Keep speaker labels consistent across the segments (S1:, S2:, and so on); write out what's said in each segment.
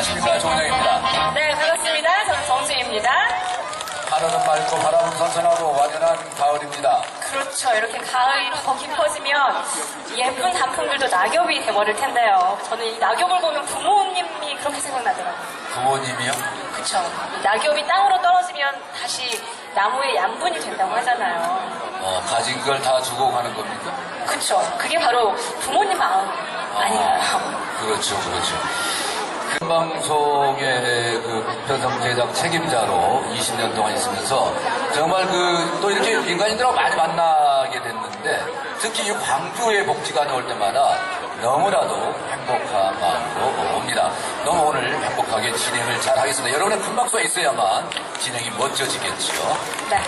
S1: 안녕하십니까 정은영입니다. 네 반갑습니다. 저는 정수입니다. 하늘은 맑고 바람은 선선하고 완연한 가을입니다.
S2: 그렇죠. 이렇게 가을이 더 깊어지면 예쁜 단풍들도 낙엽이 되버릴 텐데요. 저는 이 낙엽을 보면 부모님이 그렇게 생각나더라고요.
S1: 부모님이요?
S2: 그렇죠. 낙엽이 땅으로 떨어지면 다시 나무의 양분이 된다고 하잖아요.
S1: 어, 가진 걸 다 주고 가는 겁니까?
S2: 그렇죠. 그게 바로 부모님 마음 아, 아니에요.
S1: 그렇죠, 그렇죠. 큰 방송의 그 편성 제작 책임자로 20년 동안 있으면서 정말 그 또 이렇게 인간인들하고 많이 만나게 됐는데 특히 이 광주의 복지관에 올 때마다 너무나도 행복한 마음으로 옵니다. 너무 오늘 행복하게 진행을 잘 하겠습니다. 여러분의 큰 박수가 있어야만 진행이 멋져지겠죠.
S2: 네.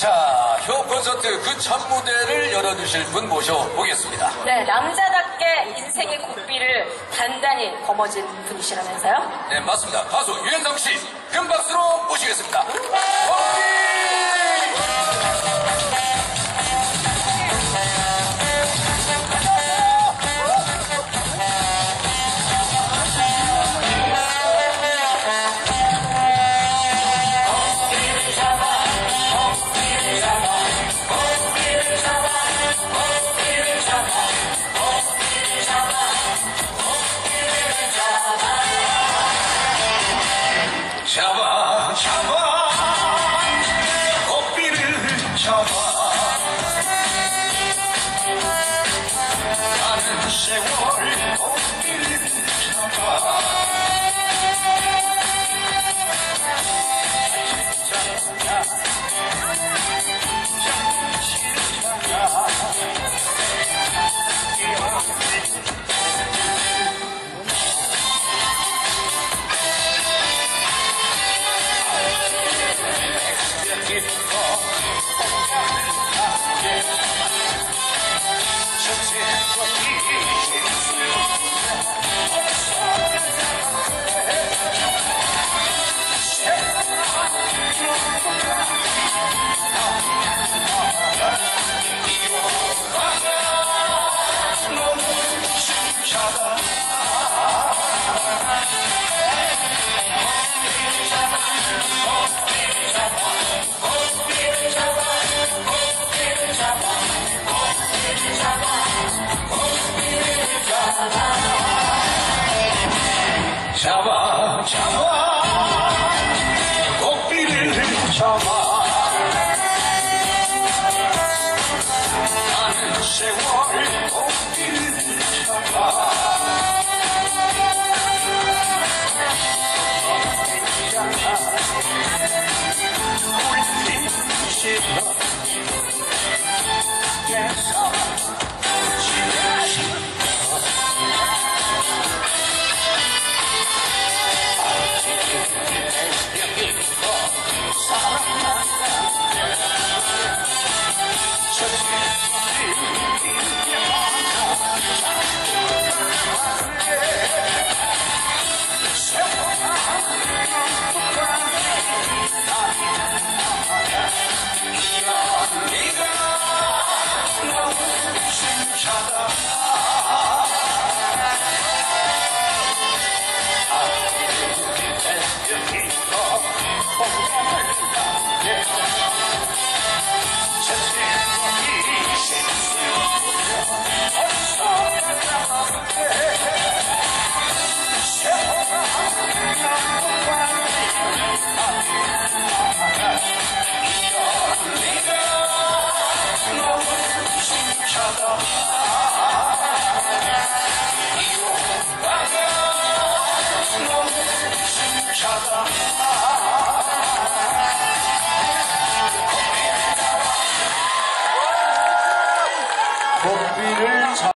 S1: 자, 효 콘서트 그 첫 무대를 열어주실 분 모셔보겠습니다.
S2: 네, 남자답게 인생의 고 단단히 거머쥔 분이시라면서요?
S1: 네, 맞습니다. 가수 유현상 씨, 큰 박수로 모시겠습니다.
S3: Şaban, şaban, hop bir şaban. Tanrı şey 감사합니다.